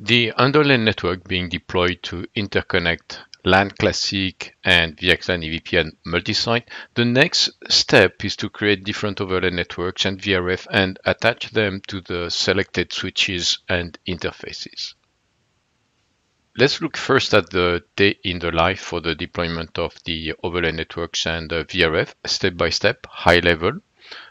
The underlay network being deployed to interconnect LAN Classic and VXLAN EVPN multi-site, the next step is to create different overlay networks and VRF and attach them to the selected switches and interfaces. Let's look first at the day in the life for the deployment of the overlay networks and uh, the VRF step by step, high level.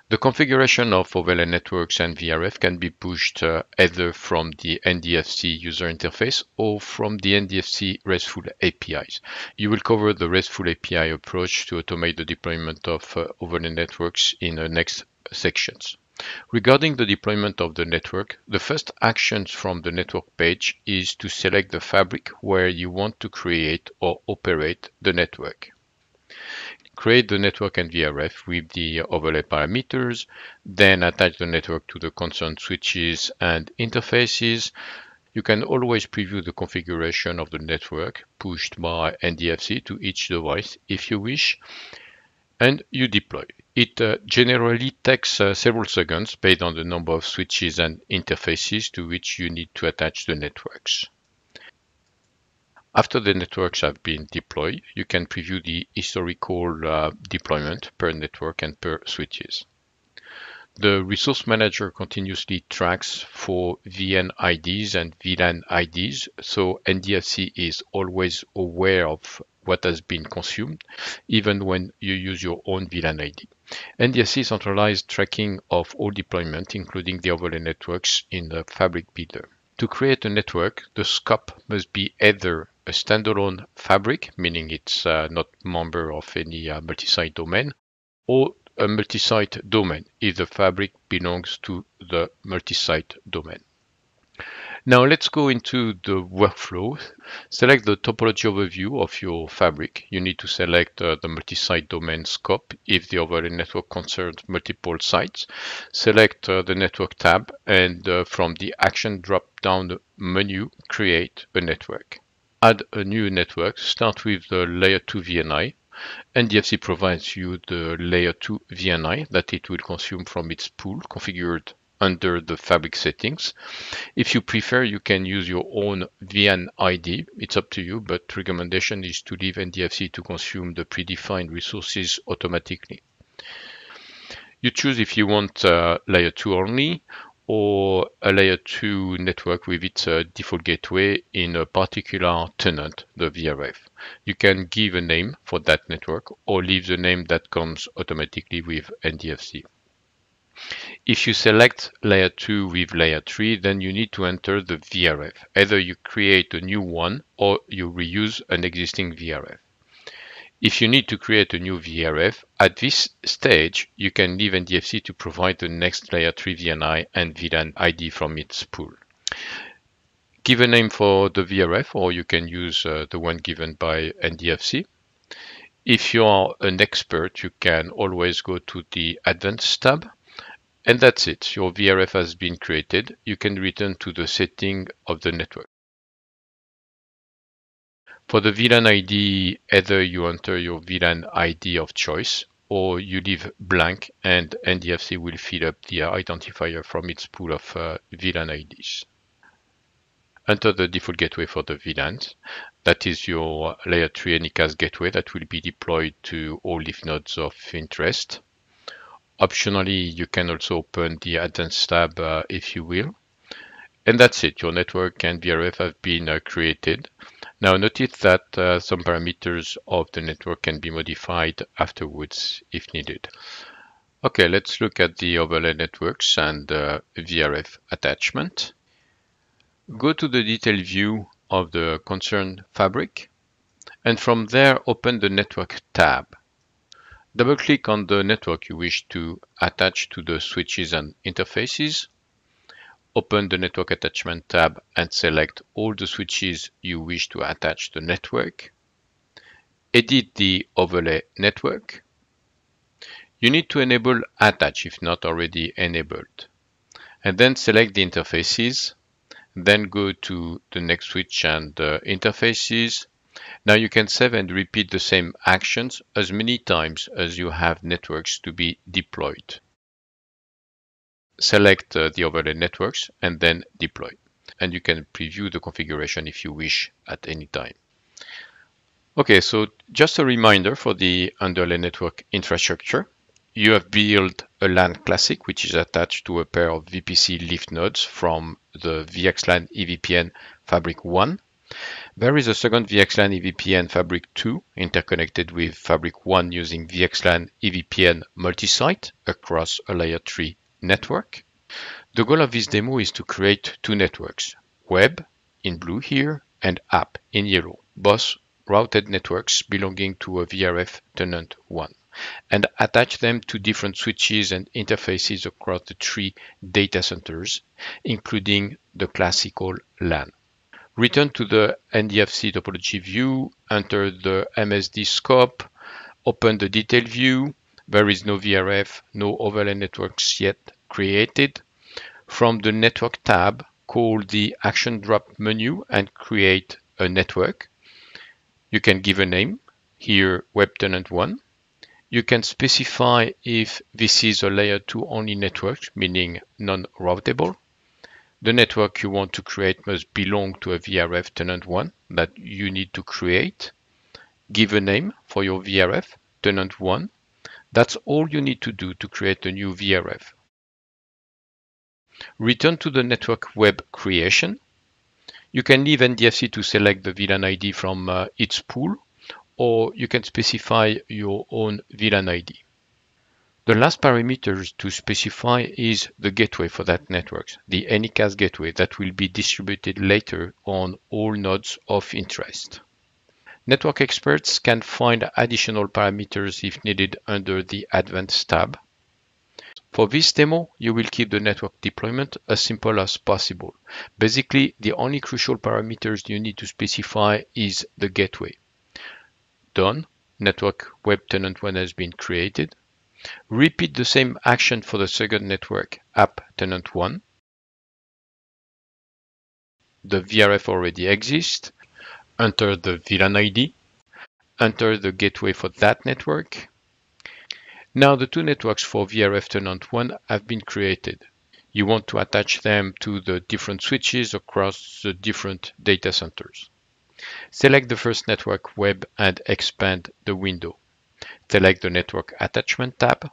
The configuration of overlay networks and VRF can be pushed uh, either from the NDFC user interface or from the NDFC RESTful APIs. You will cover the RESTful API approach to automate the deployment of uh, overlay networks in the next sections. Regarding the deployment of the network, the first actions from the network page is to select the fabric where you want to create or operate the network create the network and VRF with the overlay parameters, then attach the network to the concerned switches and interfaces. You can always preview the configuration of the network pushed by NDFC to each device if you wish, and you deploy. It uh, generally takes uh, several seconds based on the number of switches and interfaces to which you need to attach the networks. After the networks have been deployed, you can preview the historical uh, deployment per network and per switches. The resource manager continuously tracks for VN IDs and VLAN IDs, so NDFC is always aware of what has been consumed, even when you use your own VLAN ID. NDFC centralized tracking of all deployment, including the overlay networks in the Fabric Builder. To create a network, the scope must be either a standalone fabric, meaning it's uh, not member of any uh, multi-site domain, or a multi-site domain if the fabric belongs to the multi-site domain. Now let's go into the workflow. Select the topology overview of your fabric. You need to select uh, the multi-site domain scope if the overlay network concerns multiple sites. Select uh, the network tab and uh, from the action drop-down menu, create a network add a new network, start with the layer 2 VNI. NDFC provides you the layer 2 VNI that it will consume from its pool configured under the fabric settings. If you prefer, you can use your own VN ID. It's up to you, but recommendation is to leave NDFC to consume the predefined resources automatically. You choose if you want uh, layer 2 only or a layer 2 network with its uh, default gateway in a particular tenant, the VRF. You can give a name for that network or leave the name that comes automatically with NDFC. If you select layer 2 with layer 3, then you need to enter the VRF. Either you create a new one or you reuse an existing VRF. If you need to create a new VRF, at this stage, you can leave NDFC to provide the next layer 3 VNI and VLAN ID from its pool. Give a name for the VRF, or you can use uh, the one given by NDFC. If you are an expert, you can always go to the Advanced tab. And that's it. Your VRF has been created. You can return to the setting of the network. For the VLAN ID, either you enter your VLAN ID of choice or you leave blank and NDFC will fill up the identifier from its pool of uh, VLAN IDs. Enter the default gateway for the VLANs. That is your layer 3 Anycast gateway that will be deployed to all leaf nodes of interest. Optionally, you can also open the Advanced tab uh, if you will. And that's it. Your network and VRF have been uh, created. Now notice that uh, some parameters of the network can be modified afterwards if needed. Okay, let's look at the overlay networks and uh, VRF attachment. Go to the detail view of the concerned fabric and from there open the network tab. Double click on the network you wish to attach to the switches and interfaces Open the Network Attachment tab and select all the switches you wish to attach the network. Edit the overlay network. You need to enable attach if not already enabled. And then select the interfaces. Then go to the next switch and uh, interfaces. Now you can save and repeat the same actions as many times as you have networks to be deployed select uh, the overlay networks and then deploy. and you can preview the configuration if you wish at any time. Okay, so just a reminder for the underlay network infrastructure. You have built a LAN classic, which is attached to a pair of VPC leaf nodes from the VXLAN EVPN Fabric 1. There is a second VXLAN EVPN Fabric 2 interconnected with Fabric 1 using VXLAN EVPN multi-site across a layer 3 network. The goal of this demo is to create two networks, web in blue here and app in yellow, both routed networks belonging to a VRF tenant 1 and attach them to different switches and interfaces across the three data centers, including the classical LAN. Return to the NDFC topology view, enter the MSD scope, open the detail view. There is no VRF, no overlay networks yet created. From the network tab, call the action drop menu and create a network. You can give a name, here web tenant 1. You can specify if this is a layer 2 only network, meaning non-routable. The network you want to create must belong to a VRF tenant 1 that you need to create. Give a name for your VRF, tenant 1. That's all you need to do to create a new VRF. Return to the network web creation. You can leave NDFC to select the VLAN ID from uh, its pool, or you can specify your own VLAN ID. The last parameter to specify is the gateway for that network, the Anycast gateway that will be distributed later on all nodes of interest. Network experts can find additional parameters if needed under the Advanced tab. For this demo, you will keep the network deployment as simple as possible. Basically, the only crucial parameters you need to specify is the gateway. Done. Network web tenant 1 has been created. Repeat the same action for the second network, app tenant 1. The VRF already exists. Enter the VLAN ID. Enter the gateway for that network. Now the two networks for VRF tenant 1 have been created. You want to attach them to the different switches across the different data centers. Select the first network web and expand the window select the Network Attachment tab.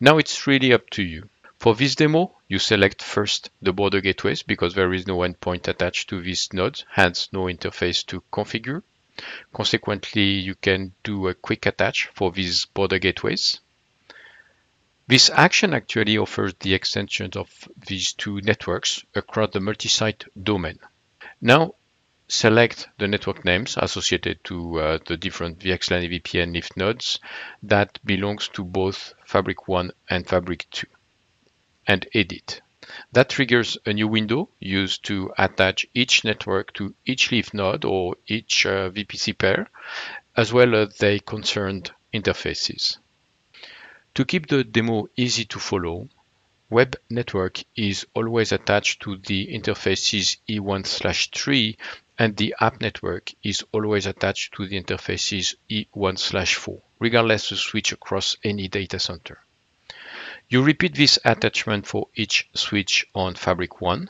Now it's really up to you. For this demo, you select first the border gateways because there is no endpoint attached to these nodes, hence no interface to configure. Consequently, you can do a quick attach for these border gateways. This action actually offers the extension of these two networks across the multi-site domain. Now, select the network names associated to uh, the different VXLAN EVPN NIF nodes that belongs to both Fabric 1 and Fabric 2 and edit. That triggers a new window used to attach each network to each leaf node or each uh, VPC pair, as well as their concerned interfaces. To keep the demo easy to follow, Web network is always attached to the interfaces E1/3 and the app network is always attached to the interfaces E1/4, regardless of switch across any data center. You repeat this attachment for each switch on Fabric 1.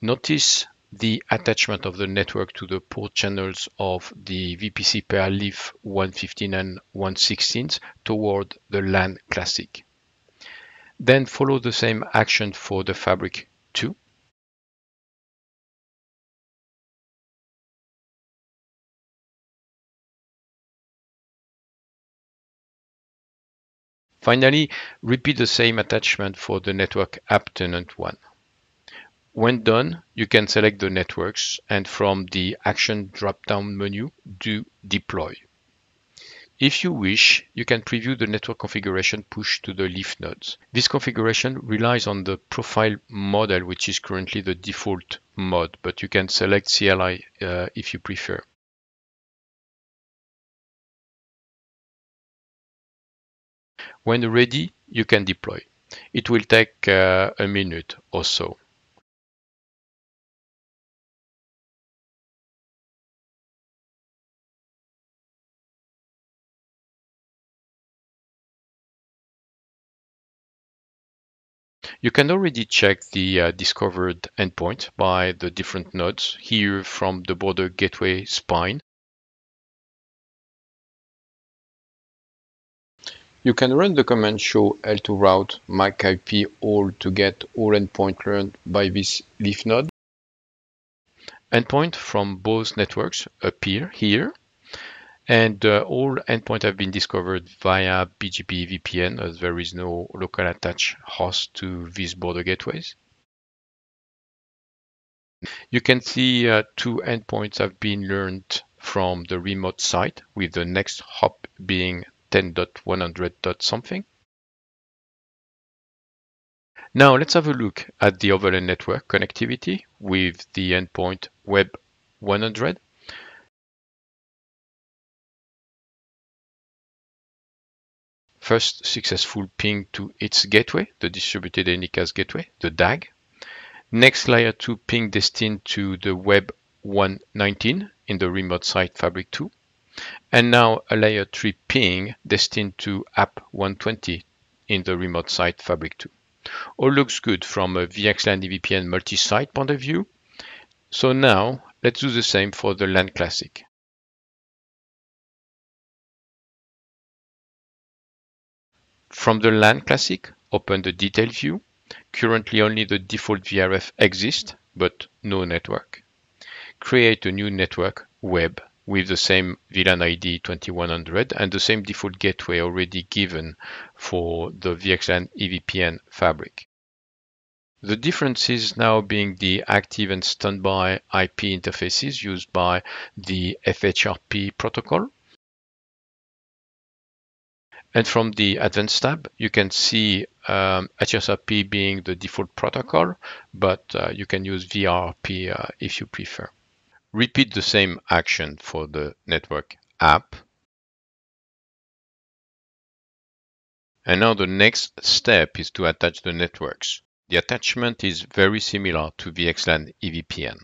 Notice the attachment of the network to the port channels of the VPC pair leaf 115 and 116 toward the LAN classic. Then follow the same action for the Fabric 2. Finally, repeat the same attachment for the network app tenant 1. When done, you can select the networks and from the action drop-down menu, do deploy. If you wish, you can preview the network configuration pushed to the leaf nodes. This configuration relies on the profile model, which is currently the default mode, but you can select CLI uh, if you prefer. When ready, you can deploy. It will take uh, a minute or so. You can already check the uh, discovered endpoint by the different nodes here from the border gateway spine. You can run the command show L2 route MAC IP all to get all endpoint learned by this leaf node. Endpoint from both networks appear here and uh, all endpoints have been discovered via BGP VPN as there is no local attached host to these border gateways. You can see uh, two endpoints have been learned from the remote site with the next hop being 10.100. something. Now let's have a look at the overlay network connectivity with the endpoint web 100 First successful ping to its gateway, the distributed Anycast gateway, the DAG. Next layer 2 ping destined to the web 119 in the remote site fabric 2. And now a layer 3 ping destined to app 120 in the remote site fabric 2. All looks good from a VXLAN EVPN multi-site point of view. So now let's do the same for the LAN Classic. From the LAN Classic, open the detail view. Currently only the default VRF exists, but no network. Create a new network, web, with the same VLAN ID 2100 and the same default gateway already given for the VXLAN EVPN fabric. The difference is now being the active and standby IP interfaces used by the FHRP protocol and from the Advanced tab, you can see um, HSRP being the default protocol, but uh, you can use VRRP uh, if you prefer. Repeat the same action for the network app. And now the next step is to attach the networks. The attachment is very similar to VXLAN EVPN.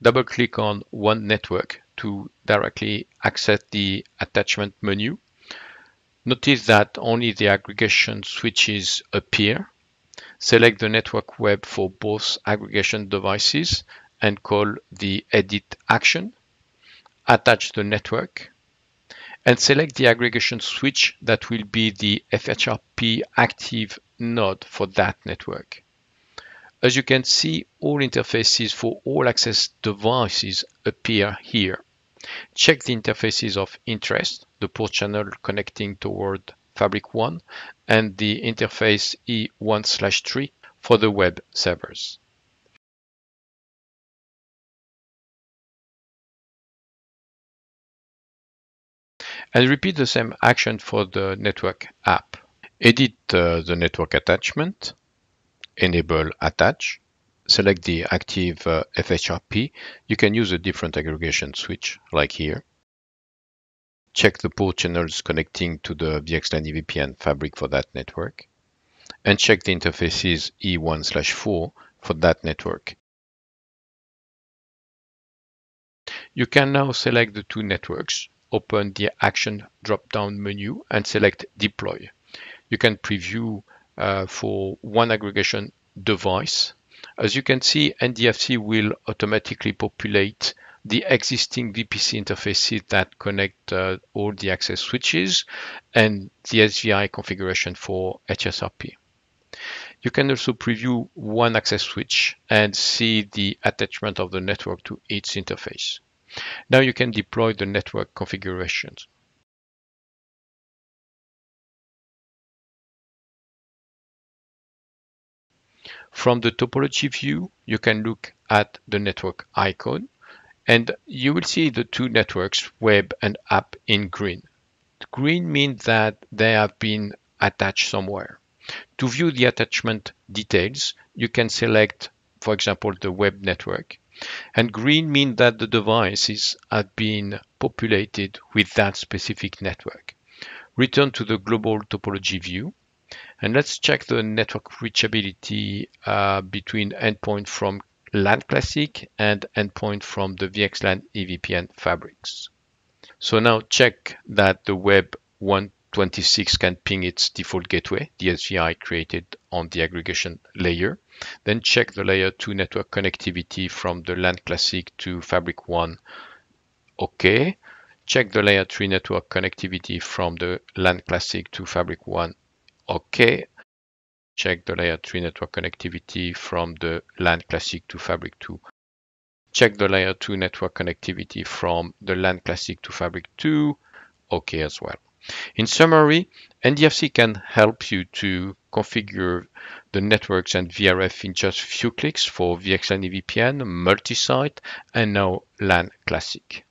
Double click on one network to directly access the attachment menu Notice that only the aggregation switches appear. Select the network web for both aggregation devices and call the edit action. Attach the network and select the aggregation switch that will be the FHRP active node for that network. As you can see, all interfaces for all access devices appear here. Check the interfaces of interest, the port channel connecting toward Fabric 1, and the interface E1/3 for the web servers. And repeat the same action for the network app. Edit uh, the network attachment, enable attach, select the active uh, FHRP, you can use a different aggregation switch like here. Check the port channels connecting to the VXLAN EVPN fabric for that network. And check the interfaces E1 slash 4 for that network. You can now select the two networks, open the Action drop-down menu and select Deploy. You can preview uh, for one aggregation device as you can see, NDFC will automatically populate the existing VPC interfaces that connect uh, all the access switches and the SVI configuration for HSRP. You can also preview one access switch and see the attachment of the network to its interface. Now you can deploy the network configurations. From the topology view, you can look at the network icon and you will see the two networks, web and app in green. Green means that they have been attached somewhere. To view the attachment details, you can select, for example, the web network. And green means that the devices have been populated with that specific network. Return to the global topology view and let's check the network reachability uh, between endpoint from LAN Classic and endpoint from the VXLAN EVPN fabrics. So now check that the web 126 can ping its default gateway, the SVI created on the aggregation layer. Then check the layer 2 network connectivity from the LAN Classic to Fabric 1. OK. Check the layer 3 network connectivity from the LAN Classic to Fabric 1. OK. Check the layer 3 network connectivity from the LAN Classic to Fabric 2. Check the layer 2 network connectivity from the LAN Classic to Fabric 2. OK as well. In summary, NDFC can help you to configure the networks and VRF in just few clicks for VXLAN EVPN, multi-site, and now LAN Classic.